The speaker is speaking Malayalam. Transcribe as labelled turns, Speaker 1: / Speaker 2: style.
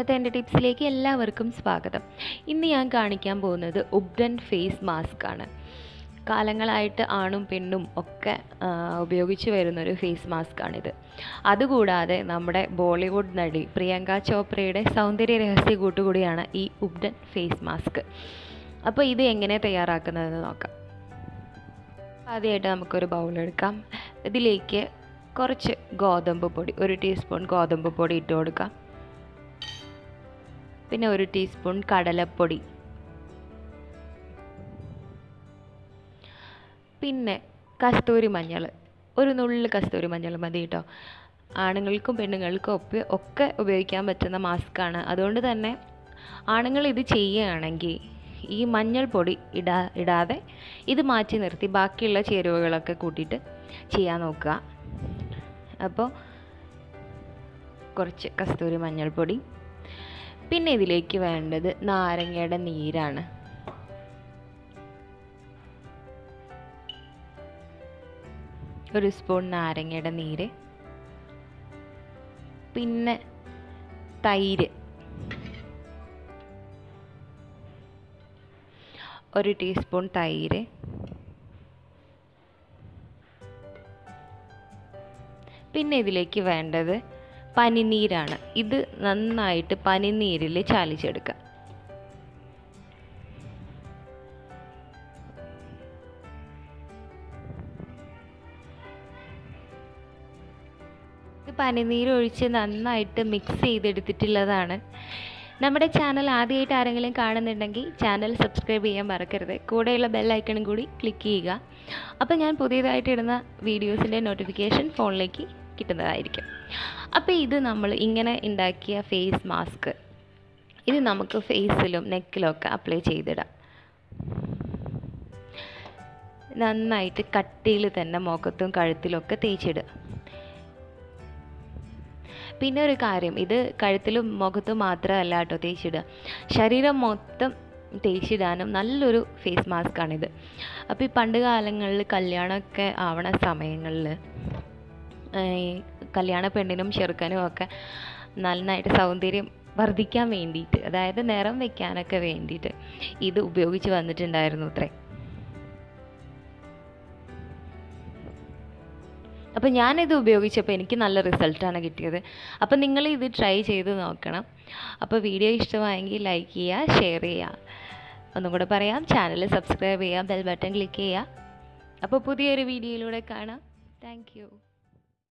Speaker 1: ഇന്നത്തെ എന്റെ ടിപ്സിലേക്ക് എല്ലാവർക്കും സ്വാഗതം. ഇന്ന് ഞാൻ കാണിക്കാൻ പോകുന്നത് ഉബ്ഡൻ ഫേസ് മാസ്ക് ആണ്. കാലങ്ങളായിട്ട് ആണും പെണ്ണും ഒക്കെ ഉപയോഗിച്ച് വരുന്നൊരു ഫേസ് മാസ്ക് ആണിത്. അതുകൂടാതെ നമ്മുടെ ബോളിവുഡ് നടി പ്രിയങ്ക ചോപ്രയുടെ സൗന്ദര്യ രഹസ്യ കൂട്ടുകൂടിയാണ് ഈ ഉബ്ഡൻ ഫേസ് മാസ്ക്. അപ്പോൾ ഇത് എങ്ങനെ തയ്യാറാക്കുന്നതെന്ന് നോക്കാം. ആദ്യമായിട്ട് നമുക്കൊരു ബൗൾ എടുക്കാം. ഇതിലേക്ക് കുറച്ച് ഗോതമ്പ് പൊടി ഒരു ടീസ്പൂൺ ഗോതമ്പ് പൊടി ഇട്ട് കൊടുക്കാം. പിന്നെ ഒരു ടീസ്പൂൺ കടലപ്പൊടി. പിന്നെ കസ്തൂരി മഞ്ഞൾ. ഒരു നുള്ളിൽ കസ്തൂരി മഞ്ഞൾ മതി കേട്ടോ ആണുങ്ങൾക്കും പെണ്ണുങ്ങൾക്കും ഒക്കെ ഒക്കെ ഉപയോഗിക്കാൻ പറ്റുന്ന മാസ്കാണ്. അതുകൊണ്ട് തന്നെ ആണുങ്ങൾ ഇത് ചെയ്യുകയാണെങ്കിൽ ഈ മഞ്ഞൾ പൊടി ഇടാ ഇടാതെ ഇത് മാറ്റി നിർത്തി ബാക്കിയുള്ള ചേരുവകളൊക്കെ കൂട്ടിയിട്ട് ചെയ്യാൻ നോക്കുക. അപ്പോൾ കുറച്ച് കസ്തൂരി മഞ്ഞൾപ്പൊടി പിന്നെ ഇതിലേക്ക് വേണ്ടത് നാരങ്ങയുടെ നീരാണ്. ഒരു സ്പൂൺ നാരങ്ങയുടെ നീര്. പിന്നെ തൈര്. ഒരു ടീസ്പൂൺ തൈര്. പിന്നെ ഇതിലേക്ക് വേണ്ടത് പനിനീരാണ്. ഇത് നന്നായിട്ട് പനിനീരിൽ ചാലിച്ചെടുക്കുക. ഇത് പനിനീര് ഒഴിച്ച് നന്നായിട്ട് മിക്സ് ചെയ്തെടുത്തിട്ടുള്ളതാണ്. നമ്മുടെ ചാനൽ ആദ്യമായിട്ട് ആരെങ്കിലും കാണുന്നുണ്ടെങ്കിൽ ചാനൽ സബ്സ്ക്രൈബ് ചെയ്യാൻ മറക്കരുത്. കൂടെയുള്ള ബെല്ലൈക്കണും കൂടി ക്ലിക്ക് ചെയ്യുക. അപ്പോൾ ഞാൻ പുതിയതായിട്ട് ഇടുന്ന വീഡിയോസിന്റെ നോട്ടിഫിക്കേഷൻ ഫോണിലേക്ക് കിട്ടുന്നതായിരിക്കും. അപ്പോൾ ഇത് നമ്മൾ ഇങ്ങനെ ഉണ്ടാക്കിയ ഫേസ് മാസ്ക് ഇത് നമുക്ക് ഫേസിലും നെക്കിലും ഒക്കെ അപ്ലൈ ചെയ്തിടാം. നന്നായിട്ട് കട്ടിയിൽ തന്നെ മുഖത്തും കഴുത്തിലൊക്കെ തേച്ചിടുക. പിന്നെ ഒരു കാര്യം ഇത് കഴുത്തിലും മുഖത്തും മാത്രമല്ല കേട്ടോ തേച്ചിടുക. ശരീരം മൊത്തം തേച്ചിടാനും നല്ലൊരു ഫേസ് മാസ്ക് ആണിത്. അപ്പോൾ ഈ പണ്ട് കാലങ്ങളിൽ കല്യാണമൊക്കെ ആവണ സമയങ്ങളിൽ കല്യാണ പെണ്ണിനും ചെറുക്കനും ഒക്കെ നന്നായിട്ട് സൗന്ദര്യം വർദ്ധിക്കാൻ വേണ്ടിയിട്ട് അതായത് നിറം വെക്കാനൊക്കെ വേണ്ടിയിട്ട് ഇത് ഉപയോഗിച്ച് വന്നിട്ടുണ്ടായിരുന്നു അത്രേ. അപ്പോൾ ഞാനിത് ഉപയോഗിച്ചപ്പോൾ എനിക്ക് നല്ല റിസൾട്ടാണ് കിട്ടിയത്. അപ്പോൾ നിങ്ങൾ ഇത് ട്രൈ ചെയ്ത് നോക്കണം. അപ്പോൾ വീഡിയോ ഇഷ്ടമായെങ്കിൽ ലൈക്ക് ചെയ്യുക ഷെയർ ചെയ്യുക ഒന്നും കൂടെ പറയാം ചാനൽ സബ്സ്ക്രൈബ് ചെയ്യുക ബെൽ ബട്ടൺ ക്ലിക്ക് ചെയ്യുക അപ്പോൾ പുതിയൊരു വീഡിയോയിലൂടെ കാണാം. താങ്ക്